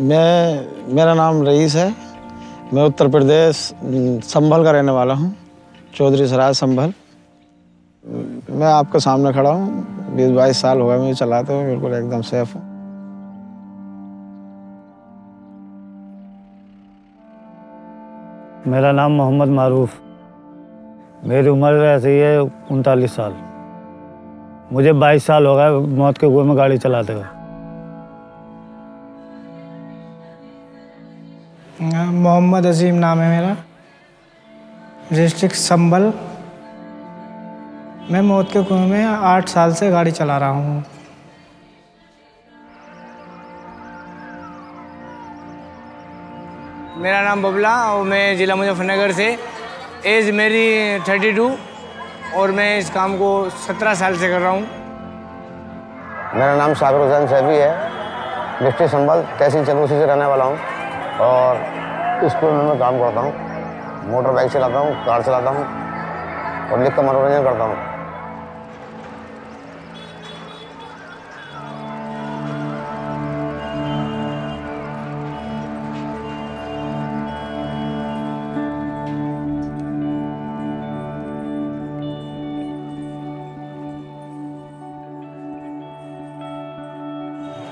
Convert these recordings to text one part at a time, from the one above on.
मैं, मेरा नाम रईस है। मैं उत्तर प्रदेश, संभल का रहने वाला हूँ, चौधरी सराय संभल। मैं आपके सामने खड़ा हूँ। बीस बाईस साल हो गए मुझे चलाते हुए, बिल्कुल एकदम सेफ़ हूँ। मेरा नाम मोहम्मद मारूफ। मेरी उम्र ऐसी है, उनतालीस साल। मुझे 22 साल हो गए, मौत के कुएँ में गाड़ी चलाते हुए। मोहम्मद अजीम नाम है मेरा। डिस्ट्रिक्ट संबल। मैं मौत के कुएँ में आठ साल से गाड़ी चला रहा हूँ। मेरा नाम बबला और मैं ज़िला मुजफ्फरनगर से। एज मेरी थर्टी टू और मैं इस काम को सत्रह साल से कर रहा हूँ। मेरा नाम सागर हुसैन सैफी है। डिस्ट्रिक्ट संभल तहसील चंद्रसी से रहने वाला हूँ। और स्कूल में मैं काम करता हूँ, मोटर बाइक चलाता हूँ, कार चलाता हूँ और लिख का मनोरंजन करता हूँ।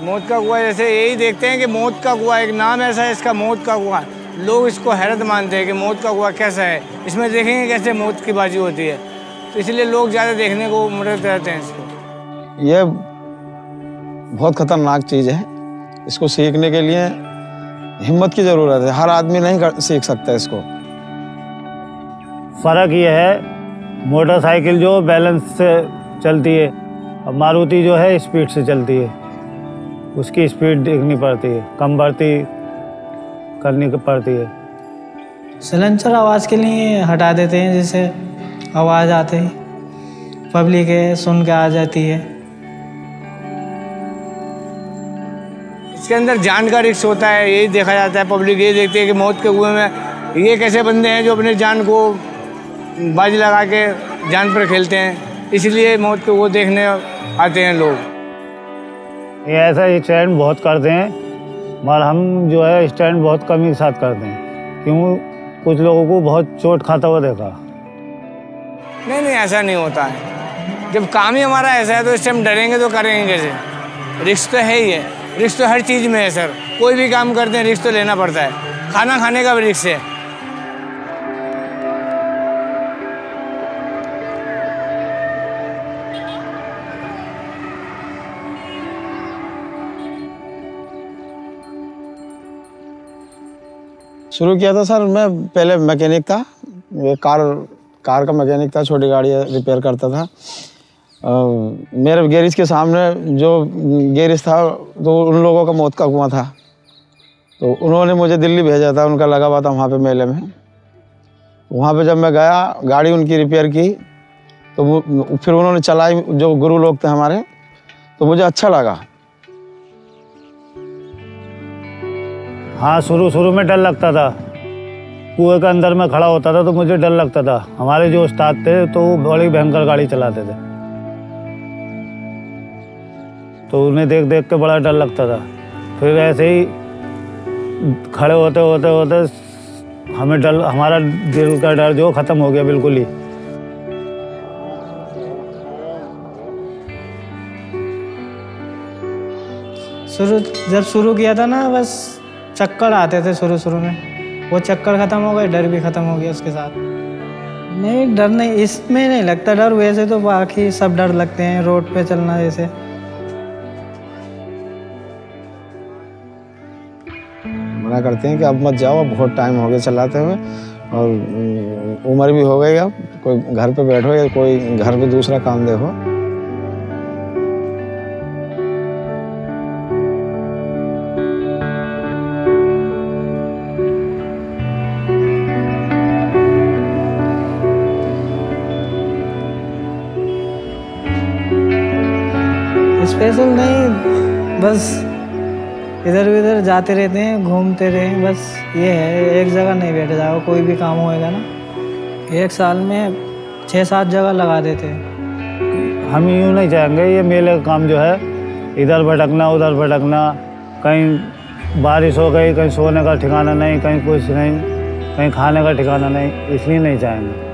मौत का कुआँ जैसे यही देखते हैं कि मौत का कुआँ एक नाम ऐसा है इसका मौत का कुआ। लोग इसको हैरत मानते हैं कि मौत का कुआँ कैसा है। इसमें देखेंगे कैसे मौत की बाजी होती है। तो इसलिए लोग ज़्यादा देखने को मुड़ते रहते हैं इसको। ये बहुत खतरनाक चीज़ है। इसको सीखने के लिए हिम्मत की ज़रूरत है। हर आदमी नहीं कर, सीख सकता इसको। फ़र्क ये है मोटरसाइकिल जो बैलेंस से चलती है और मारुति जो है स्पीड से चलती है। उसकी स्पीड देखनी पड़ती है कम बढ़ती करनी पड़ती है। सिलेंसर आवाज़ के लिए हटा देते हैं जैसे आवाज़ आते ही पब्लिक है सुन के आ जाती है। इसके अंदर जान का रिक्स होता है यही देखा जाता है पब्लिक ये देखती है कि मौत के कुएँ में ये कैसे बंदे हैं जो अपने जान को बाजी लगा के जान पर खेलते हैं इसलिए मौत को वो देखने आते हैं लोग। ये ऐसा स्टैंड बहुत करते हैं मगर हम जो है स्टैंड बहुत कम ही साथ करते हैं। क्यों? कुछ लोगों को बहुत चोट खाता हुआ देखा। नहीं नहीं, ऐसा नहीं होता है। जब काम ही हमारा ऐसा है तो इस टाइम डरेंगे तो करेंगे कैसे? रिस्क तो है ही है। रिस्क तो हर चीज़ में है सर कोई भी काम करते हैं रिस्क तो लेना पड़ता है। खाना खाने का भी रिस्क है। शुरू किया था सर, मैं पहले मैकेनिक था ये कार कार का मैकेनिक था, छोटी गाड़ी रिपेयर करता था। मेरे गैरेज के सामने जो गैरेज था तो उन लोगों का मौत का कुआँ था। तो उन्होंने मुझे दिल्ली भेजा था, उनका लगा हुआ था वहाँ पे मेले में। वहाँ पे जब मैं गया, गाड़ी उनकी रिपेयर की तो फिर उन्होंने चलाई, जो गुरु लोग थे हमारे तो मुझे अच्छा लगा। हाँ शुरू शुरू में डर लगता था। कुएँ के अंदर में खड़ा होता था तो मुझे डर लगता था। हमारे जो उस्ताद थे तो वो बड़ी भयंकर गाड़ी चलाते थे। तो उन्हें देख देख के बड़ा डर लगता था। फिर ऐसे ही खड़े होते होते होते हमें डर हमारा दिल का डर जो ख़त्म हो गया बिल्कुल ही। शुरू जब शुरू किया था ना, बस चक्कर आते थे शुरू शुरू में। वो चक्कर ख़त्म हो गए, डर भी ख़त्म हो गया उसके साथ। नहीं, डर नहीं, इसमें नहीं लगता डर, वैसे तो बाकी सब डर लगते हैं, रोड पे चलना जैसे। मना करते हैं कि अब मत जाओ, अब बहुत टाइम हो गया चलाते हुए, और, उम्र भी हो गई अब, कोई घर पे बैठो या कोई घर पे दूसरा काम देखो। स्पेशल नहीं, बस इधर उधर जाते रहते हैं, घूमते रहे बस ये है, एक जगह नहीं बैठ जाओ, कोई भी काम होएगा ना। एक साल में छः सात जगह लगा देते हैं। हम यूँ नहीं चाहेंगे, ये मेले का काम जो है, इधर भटकना, उधर भटकना, कहीं बारिश हो गई, कहीं सोने का ठिकाना नहीं, कहीं कुछ नहीं, कहीं खाने का ठिकाना नहीं, इसलिए नहीं जाएँगे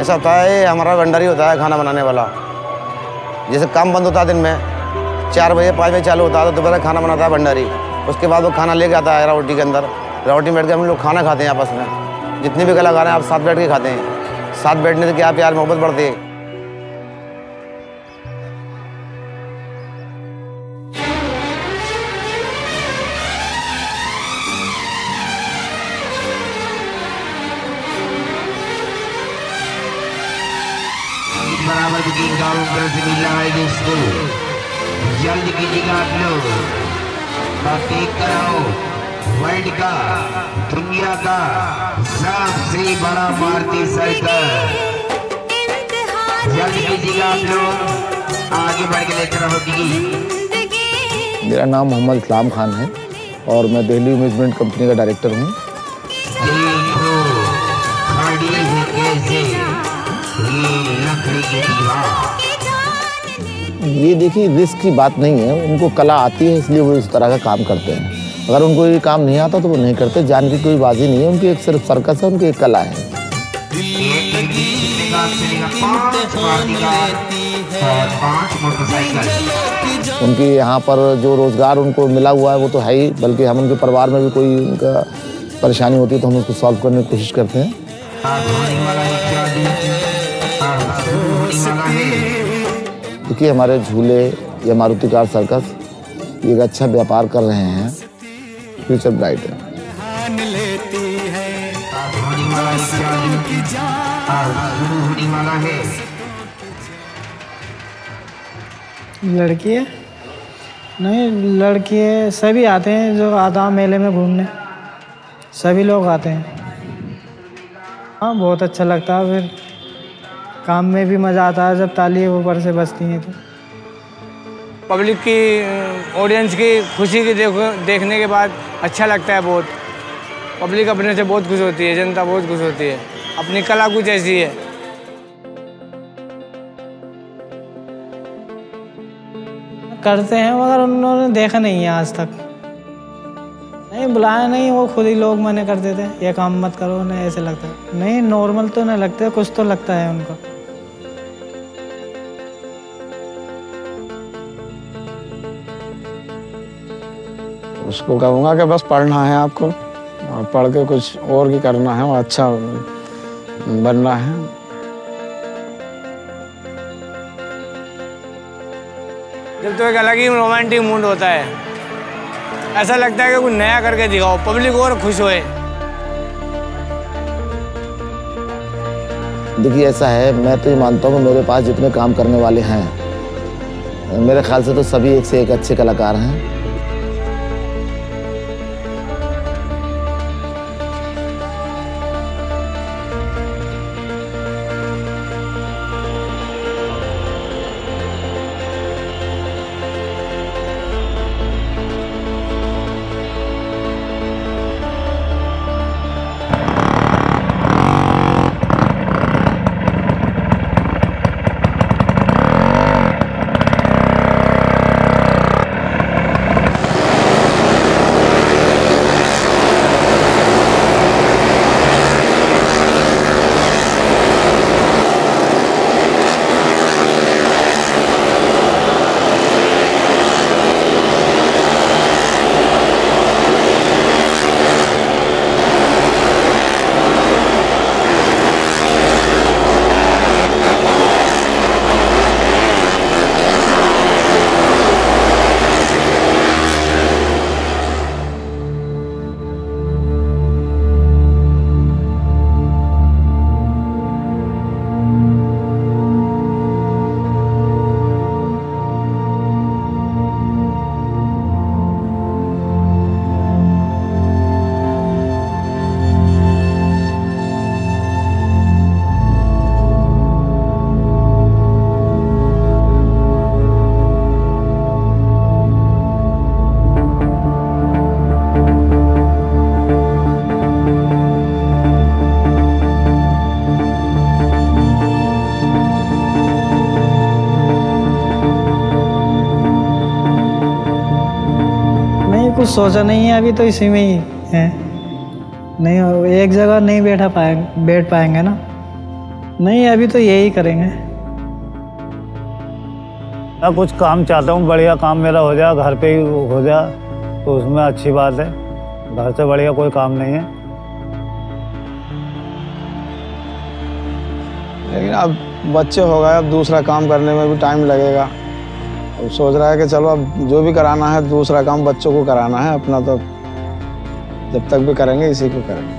ऐसा होता है हमारा भंडारी होता है खाना बनाने वाला। जैसे काम बंद होता है दिन में, चार बजे, पाँच बजे चालू होता है तो दोपहर खाना बनाता है भंडारी। उसके बाद वो खाना लेके आता है रावटी के अंदर। रावटी में बैठ के हम लोग खाना खाते हैं आपस में। जितने भी कलाकार हैं, आप साथ बैठ के खाते हैं। साथ बैठने से क्या प्यार मोहब्बत बढ़ती है? बराबर बुकिंग काउंटर से मिला है दोस्तों जल्द कीजिएगा आप लोग और कराओ वर्ल्ड का दुनिया का सबसे बड़ा मारुति सर्कल जल्द कीजिएगा आप लोग आगे बढ़ के लेकर रहोगी मेरा नाम मोहम्मद इस्लाम खान है और मैं दिल्ली मैनेजमेंट कंपनी का डायरेक्टर हूँ। ये देखिए रिस्क की बात नहीं है। उनको कला आती है, इसलिए वो इस तरह का काम करते हैं। अगर उनको ये काम नहीं आता तो वो नहीं करते। जान की कोई बाजी नहीं है। उनकी एक सिर्फ़ सर्कस है, उनकी एक कला है। उनकी यहाँ पर जो रोज़गार उनको मिला हुआ है, वो तो है ही। बल्कि हम उनके परिवार में भी कोई उनका परेशानी होती है तो हम उसको सॉल्व करने की कोशिश करते हैं। देखिए हमारे झूले या मारुति कार सर्कस ये एक अच्छा व्यापार कर रहे हैं। फ्यूचर ब्राइट है। है। है लड़की है नहीं लड़की है सभी आते हैं जो आता है मेले में घूमने। सभी लोग आते हैं। हाँ बहुत अच्छा लगता है फिर। काम में भी मज़ा आता है जब ताली ऊपर से बजती हैं तो। पब्लिक की ऑडियंस की खुशी की देखो देखने के बाद अच्छा लगता है बहुत। पब्लिक अपने से बहुत खुश होती है जनता बहुत खुश होती है। अपनी कला कुछ ऐसी है। करते हैं मगर उन्होंने देखा नहीं है आज तक। नहीं बुलाया नहीं वो खुद ही लोग मने कर देते हैं। ये काम मत करो उन्हें ऐसे लगता है। नहीं नॉर्मल तो नहीं लगता कुछ तो लगता है उनको। उसको कहूँगा कि बस पढ़ना है आपको। और पढ़ के कुछ और भी करना है और अच्छा बनना है। जब तो एक अलग ही रोमांटिक मूड होता है। ऐसा लगता है कि कुछ नया करके दिखाओ पब्लिक और खुश होए। देखिए ऐसा है मैं तो ये मानता हूँ कि मेरे पास जितने काम करने वाले हैं मेरे ख्याल से तो सभी एक से एक अच्छे कलाकार हैं। कुछ सोचा नहीं है अभी तो इसी में ही है। नहीं एक जगह नहीं बैठा पाएँगे बैठ पाएँगे ना। नहीं अभी तो यही करेंगे। मैं कुछ काम चाहता हूँ बढ़िया काम मेरा हो जाए घर पे ही हो जाए तो उसमें अच्छी बात है। घर से बढ़िया कोई काम नहीं है। लेकिन अब बच्चे हो गए अब दूसरा काम करने में भी टाइम लगेगा। अब सोच रहा है कि चलो अब जो भी कराना है, दूसरा काम बच्चों को कराना है, अपना तो जब तक भी करेंगे, इसी को करेंगे।